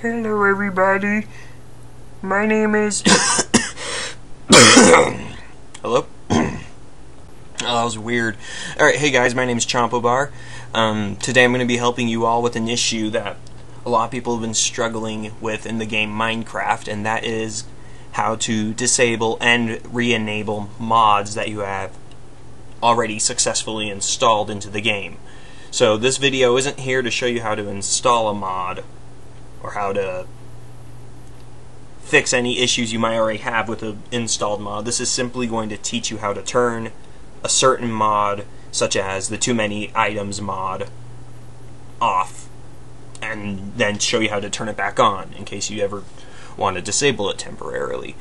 Hello, everybody. My name is. Hello? oh, that was weird. Alright, hey guys, my name is Chompobar. Um, today I'm going to be helping you all with an issue that a lot of people have been struggling with in the game Minecraft, and that is how to disable and re-enable mods that you have already successfully installed into the game. So this video isn't here to show you how to install a mod or how to fix any issues you might already have with an installed mod. This is simply going to teach you how to turn a certain mod, such as the too many items mod, off, and then show you how to turn it back on in case you ever want to disable it temporarily.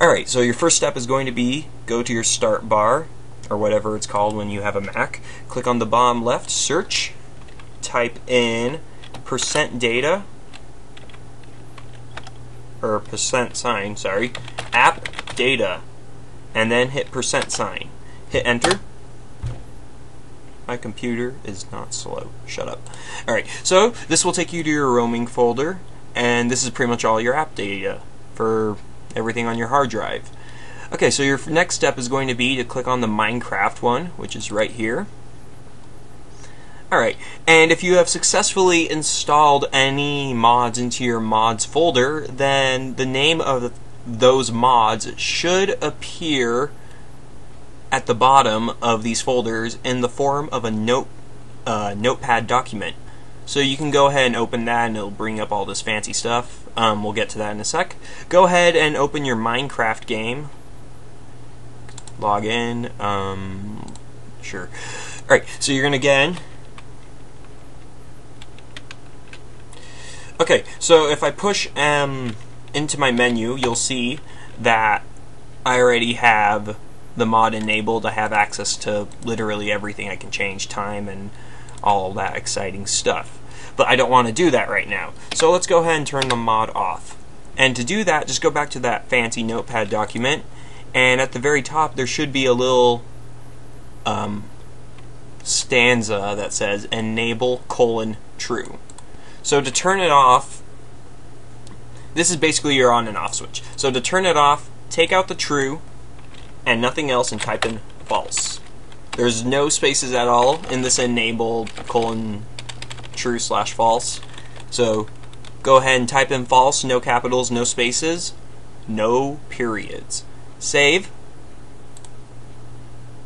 Alright, so your first step is going to be go to your start bar, or whatever it's called when you have a Mac. Click on the bottom left, search, type in percent data, or percent sign, sorry, app data, and then hit percent sign. Hit enter. My computer is not slow. Shut up. Alright, so this will take you to your roaming folder, and this is pretty much all your app data for everything on your hard drive. Okay, so your next step is going to be to click on the Minecraft one, which is right here. Alright, and if you have successfully installed any mods into your mods folder, then the name of those mods should appear at the bottom of these folders in the form of a note uh, notepad document. So you can go ahead and open that and it'll bring up all this fancy stuff. Um, we'll get to that in a sec. Go ahead and open your Minecraft game. Log in. Um, sure. Alright, so you're going to again Okay, so if I push M into my menu, you'll see that I already have the mod enabled. I have access to literally everything. I can change time and all that exciting stuff. But I don't want to do that right now. So let's go ahead and turn the mod off. And to do that, just go back to that fancy notepad document, and at the very top there should be a little um, stanza that says enable colon true. So to turn it off, this is basically your on and off switch. So to turn it off, take out the true and nothing else and type in false. There's no spaces at all in this enable colon true slash false. So go ahead and type in false, no capitals, no spaces, no periods. Save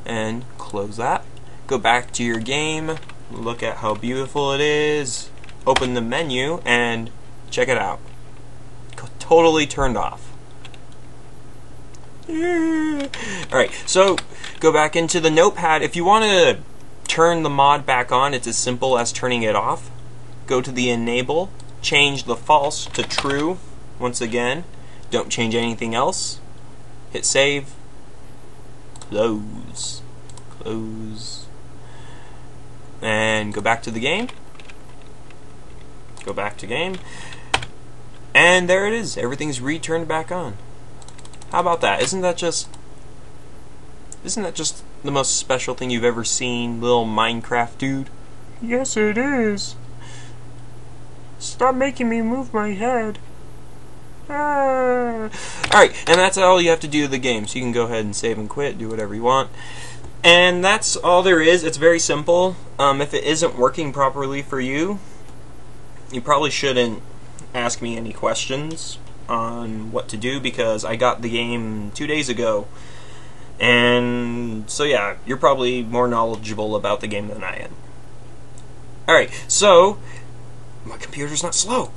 and close that. Go back to your game, look at how beautiful it is, open the menu and check it out. Totally turned off. Alright, so go back into the notepad. If you want to turn the mod back on, it's as simple as turning it off. Go to the enable, change the false to true once again. Don't change anything else. Hit save. Close. Close. And go back to the game. Go back to game. And there it is. Everything's returned back on. How about that? Isn't that just... Isn't that just the most special thing you've ever seen, little Minecraft dude? Yes, it is. Stop making me move my head. Ah. Alright, and that's all you have to do to the game. So you can go ahead and save and quit, do whatever you want. And that's all there is. It's very simple. Um, if it isn't working properly for you, you probably shouldn't ask me any questions on what to do because I got the game two days ago. And so yeah, you're probably more knowledgeable about the game than I am. Alright, so my computer's not slow.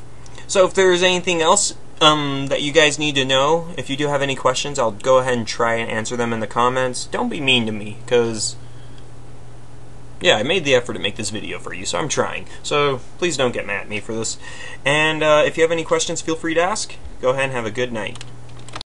So if there's anything else um, that you guys need to know, if you do have any questions, I'll go ahead and try and answer them in the comments. Don't be mean to me, because yeah, I made the effort to make this video for you, so I'm trying. So please don't get mad at me for this. And uh, if you have any questions, feel free to ask. Go ahead and have a good night.